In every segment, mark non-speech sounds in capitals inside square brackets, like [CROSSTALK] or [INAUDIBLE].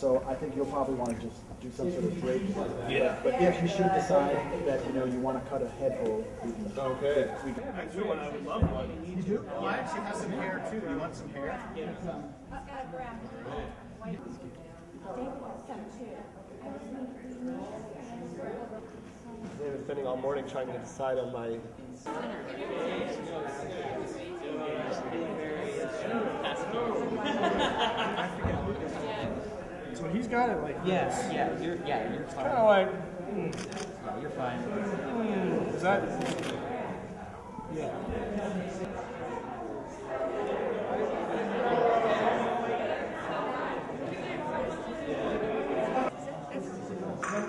So I think you'll probably want to just do some sort of drape. Yeah. But if you should decide that, you know, you want to cut a head hole, we can. Okay. We can. I do, and I would love one. You do? Well, I actually have some hair too. You want some hair? Yeah. I've been spending all morning trying to decide on my. [LAUGHS] [LAUGHS] So he's got it like. Yes, yeah, you're, yeah, you're fine. Kind of like, Yeah, you're fine. Hmm, is that?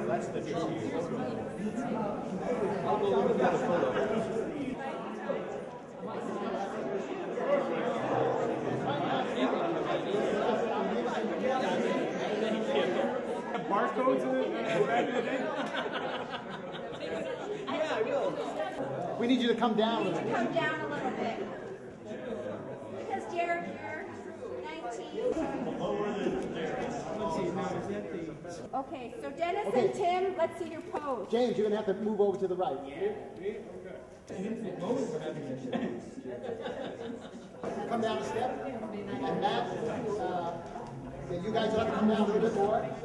That's the truth. I'll go look at the photo. Barcodes in it back in the day? We need you to come down a little bit. Come down a little bit. Because Derek, you're 19. Okay, so Dennis and Tim, let's see your pose. James, you're going to have to move over to the right. Yeah. Come down a step. And that, uh, yeah, you guys have to come down a little bit more. [LAUGHS]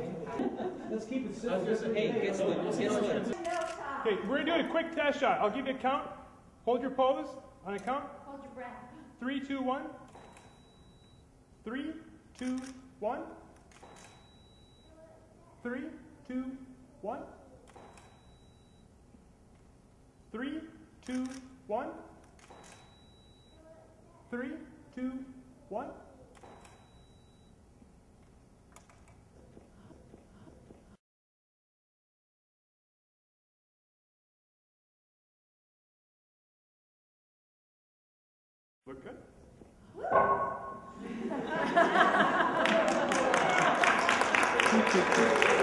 Hey, guess what? Guess what? Okay, we're gonna do a quick test shot. I'll give you a count. Hold your pose on a count. Hold your breath. Three, two, one. Three, two, one. Three, two, one. Three, two, one. Three, two, one. Look good. [LAUGHS]